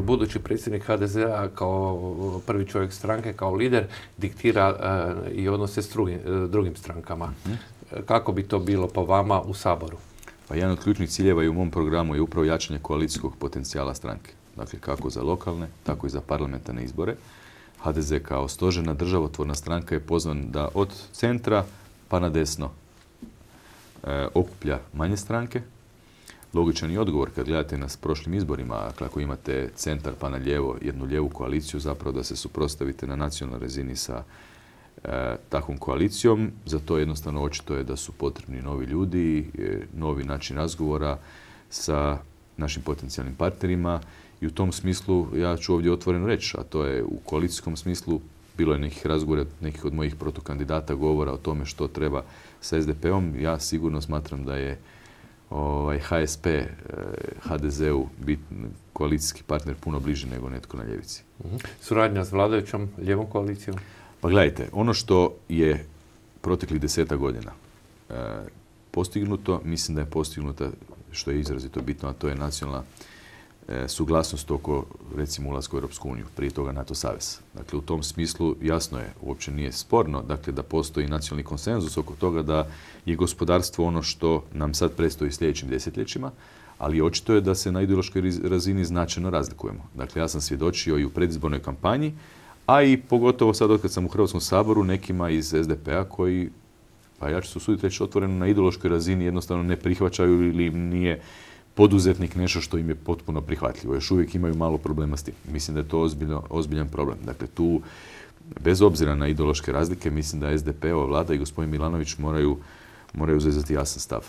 Budući predsjednik HDZ-a kao prvi čovjek stranke, kao lider, diktira e, i odnose s drugim, strankama. Mhm. Kako bi to bilo po vama u Saboru? Pa jedan od ključnih ciljeva i u mom programu je upravo jačanje koalicijskog potencijala stranke. Dakle, kako za lokalne, tako i za parlamentarne izbore. HDZ kao stožena državotvorna stranka je pozvan da od centra pa na desno e, okuplja manje stranke. Logičan je odgovor kad gledate nas prošlim izborima, ako imate centar pa na lijevo, jednu lijevu koaliciju, zapravo da se suprostavite na nacionalnoj razini sa e, takvom koalicijom. Za to jednostavno očito je da su potrebni novi ljudi, e, novi način razgovora sa našim potencijalnim partnerima i u tom smislu ja ću ovdje otvoreno reći, a to je u koalicijskom smislu bilo je nekih razgovora, nekih od mojih protokandidata govora o tome što treba sa SDP-om. Ja sigurno smatram da je ovaj, HSP eh, HDZ-u biti koalicijski partner puno bliži nego netko na ljevici. Mhm. Suradnja s vladajućom ljevom koalicijom? Pa gledajte, ono što je proteklih deseta godina eh, postignuto, mislim da je postignuta, što je izrazito bitno, a to je nacionalna suglasnost oko recimo ulaska u Europsku uniju, prije toga NATO savez. Dakle, u tom smislu jasno je, uopće nije sporno, dakle da postoji nacionalni konsenzus oko toga da je gospodarstvo ono što nam sad predstoji sljedećim desetljećima, ali očito je da se na ideološkoj razini značajno razlikujemo. Dakle, ja sam svjedočio i u predizbornoj kampanji, a i pogotovo sad od kad sam u Hrvatskom saboru nekima iz SDP-a koji, pa ja ću se usuditi reći otvoreno, na ideološkoj razini jednostavno ne prihvaćaju ili nije poduzetnik nešto što im je potpuno prihvatljivo. Još uvijek imaju malo problema s tim. Mislim da je to ozbiljan problem. Dakle, tu, bez obzira na ideološke razlike, mislim da SDP-ova vlada i gospodin Milanović moraju, moraju jasan stav.